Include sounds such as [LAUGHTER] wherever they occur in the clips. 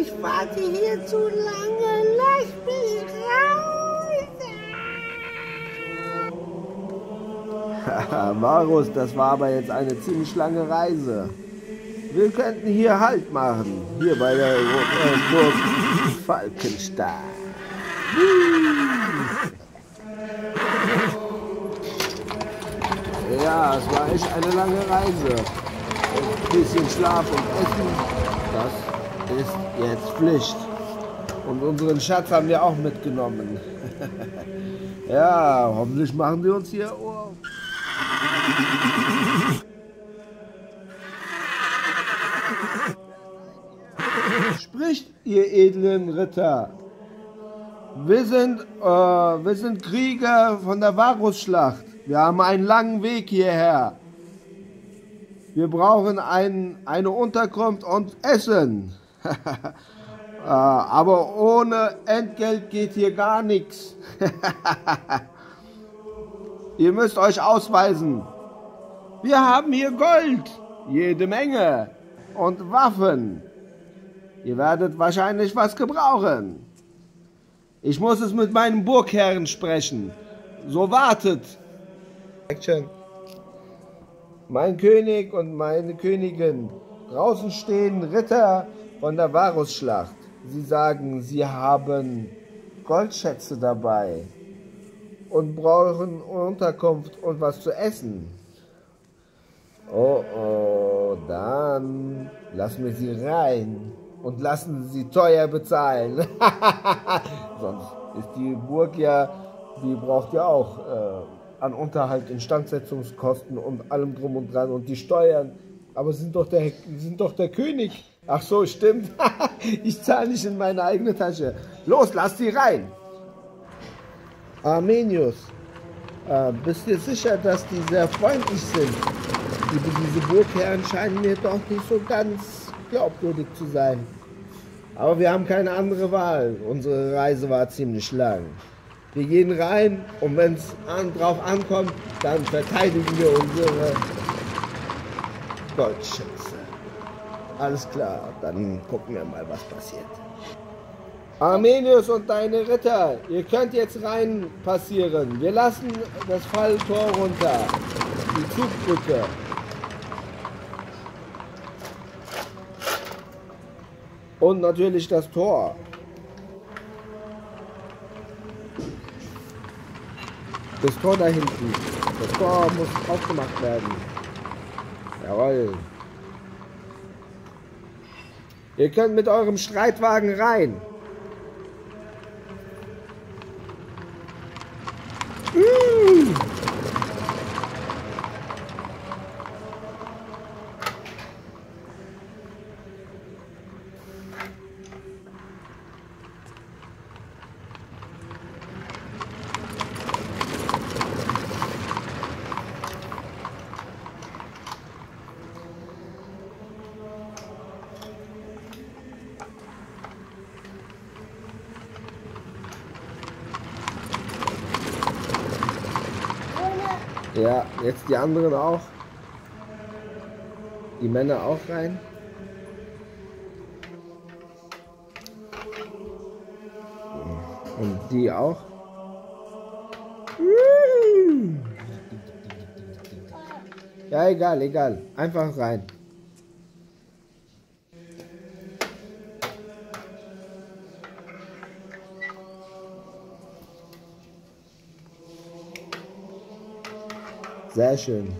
Ich warte hier zu lange. Lass mich raus. [LAUGHS] Marus, das war aber jetzt eine ziemlich lange Reise. Wir könnten hier Halt machen. Hier bei der äh, Burg Falkenstein. Ja, es war echt eine lange Reise. Ein bisschen Schlaf und Essen, das ist jetzt Pflicht. Und unseren Schatz haben wir auch mitgenommen. [LAUGHS] ja, hoffentlich machen wir uns hier Ohr. Spricht, ihr edlen Ritter. Wir sind, äh, wir sind Krieger von der Varusschlacht. Wir haben einen langen Weg hierher. Wir brauchen ein, eine Unterkunft und Essen. [LAUGHS] Äh, aber ohne Entgelt geht hier gar nichts. [LAUGHS] Ihr müsst euch ausweisen. Wir haben hier Gold, jede Menge und Waffen. Ihr werdet wahrscheinlich was gebrauchen. Ich muss es mit meinem Burgherren sprechen. So wartet. Action. Mein König und meine Königin. Draußen stehen Ritter von der Varusschlacht. Sie sagen, sie haben Goldschätze dabei und brauchen Unterkunft und was zu essen. Oh, oh, dann lassen wir sie rein und lassen sie teuer bezahlen. [LAUGHS] Sonst ist die Burg ja, die braucht ja auch äh, an Unterhalt, Instandsetzungskosten und allem drum und dran und die Steuern. Aber sind doch der, sind doch der König. Ach so, stimmt. [LAUGHS] ich zahle nicht in meine eigene Tasche. Los, lass sie rein. Armenius, äh, bist du sicher, dass die sehr freundlich sind? Die, diese Burgherren scheinen mir doch nicht so ganz glaubwürdig zu sein. Aber wir haben keine andere Wahl. Unsere Reise war ziemlich lang. Wir gehen rein und wenn es an, drauf ankommt, dann verteidigen wir unsere Goldschätze. Alles klar, dann gucken wir mal, was passiert. Armenius und deine Ritter, ihr könnt jetzt rein passieren. Wir lassen das Falltor runter. Die Zugbrücke. Und natürlich das Tor. Das Tor da hinten. Das Tor muss aufgemacht werden. Jawohl. Ihr könnt mit eurem Streitwagen rein. Ja, jetzt die anderen auch. Die Männer auch rein. Und die auch. Ja, egal, egal. Einfach rein. Sehr schön.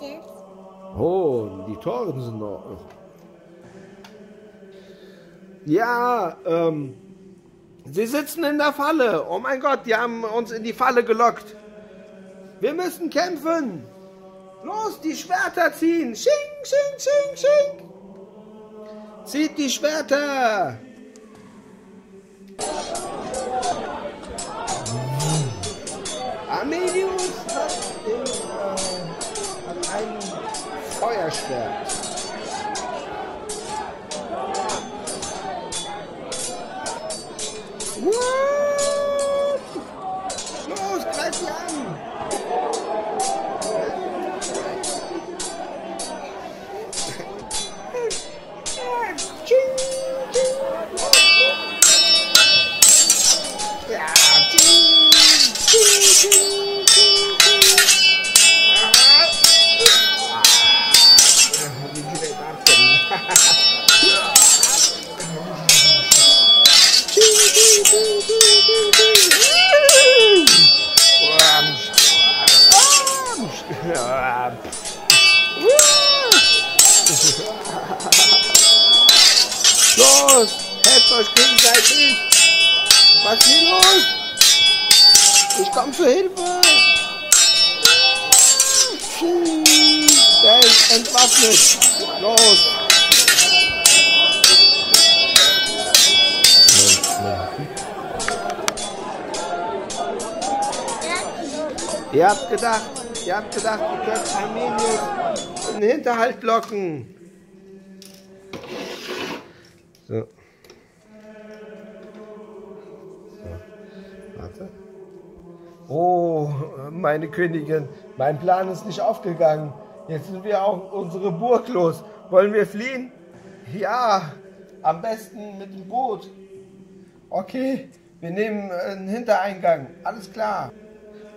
Jetzt? Oh, die Tore sind noch. Ja, ähm. Sie sitzen in der Falle. Oh mein Gott, die haben uns in die Falle gelockt. Wir müssen kämpfen. Los, die Schwerter ziehen. Sching, sching, sching, sching. Zieht die Schwerter. Armenius hat, den, äh, hat einen Feuerschwert. Los, helft euch gegenseitig. Was ist hier los? Ich komm zur Hilfe. Der ist entwaffnet. Los. Ihr habt gedacht, ihr habt gedacht, ihr könnt Armenius in den Hinterhalt locken. So. So, warte. Oh, meine Königin, mein Plan ist nicht aufgegangen. Jetzt sind wir auch unsere Burg los. Wollen wir fliehen? Ja, am besten mit dem Boot. Okay, wir nehmen einen Hintereingang. Alles klar.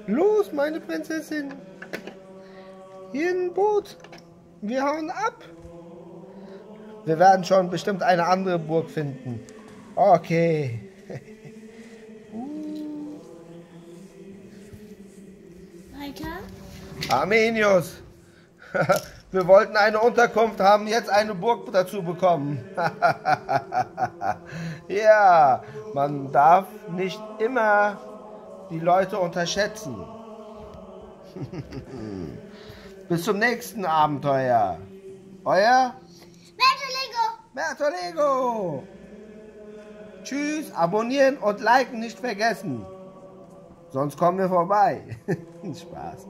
Los, meine Prinzessin. Hier ein Boot. Wir hauen ab. Wir werden schon bestimmt eine andere Burg finden. Okay. [LAUGHS] Weiter? Armenius. [LAUGHS] Wir wollten eine Unterkunft haben, jetzt eine Burg dazu bekommen. [LAUGHS] ja, man darf nicht immer die Leute unterschätzen. Bis zum nächsten Abenteuer. Euer Lego! Bertolego. Tschüss, abonnieren und liken nicht vergessen. Sonst kommen wir vorbei. [LAUGHS] Spaß.